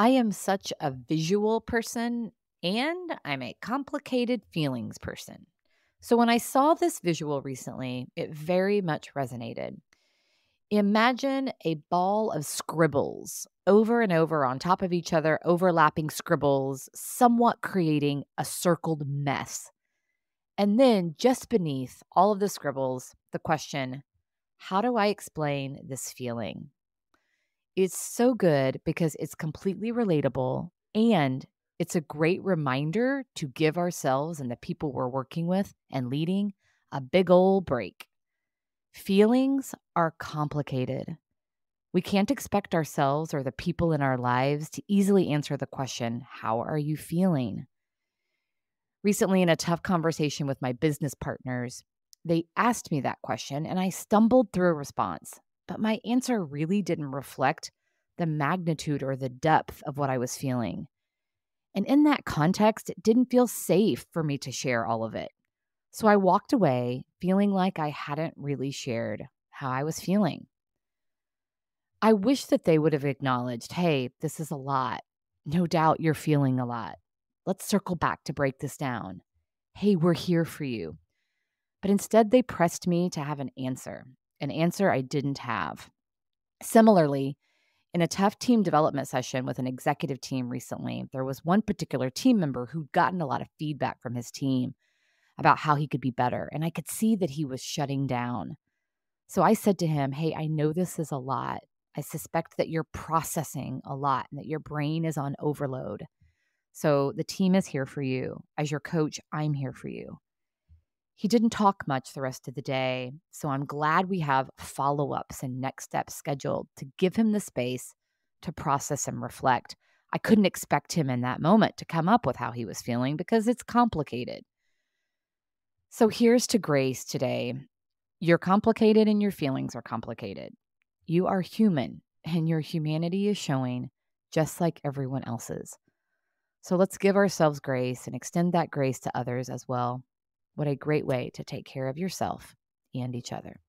I am such a visual person and I'm a complicated feelings person. So when I saw this visual recently, it very much resonated. Imagine a ball of scribbles over and over on top of each other, overlapping scribbles, somewhat creating a circled mess. And then just beneath all of the scribbles, the question how do I explain this feeling? It's so good because it's completely relatable and it's a great reminder to give ourselves and the people we're working with and leading a big old break. Feelings are complicated. We can't expect ourselves or the people in our lives to easily answer the question, How are you feeling? Recently, in a tough conversation with my business partners, they asked me that question and I stumbled through a response but my answer really didn't reflect the magnitude or the depth of what I was feeling. And in that context, it didn't feel safe for me to share all of it. So I walked away feeling like I hadn't really shared how I was feeling. I wish that they would have acknowledged hey, this is a lot. No doubt you're feeling a lot. Let's circle back to break this down. Hey, we're here for you. But instead, they pressed me to have an answer an answer I didn't have. Similarly, in a tough team development session with an executive team recently, there was one particular team member who'd gotten a lot of feedback from his team about how he could be better. And I could see that he was shutting down. So I said to him, Hey, I know this is a lot. I suspect that you're processing a lot and that your brain is on overload. So the team is here for you. As your coach, I'm here for you. He didn't talk much the rest of the day, so I'm glad we have follow ups and next steps scheduled to give him the space to process and reflect. I couldn't expect him in that moment to come up with how he was feeling because it's complicated. So here's to grace today. You're complicated and your feelings are complicated. You are human and your humanity is showing just like everyone else's. So let's give ourselves grace and extend that grace to others as well. What a great way to take care of yourself and each other.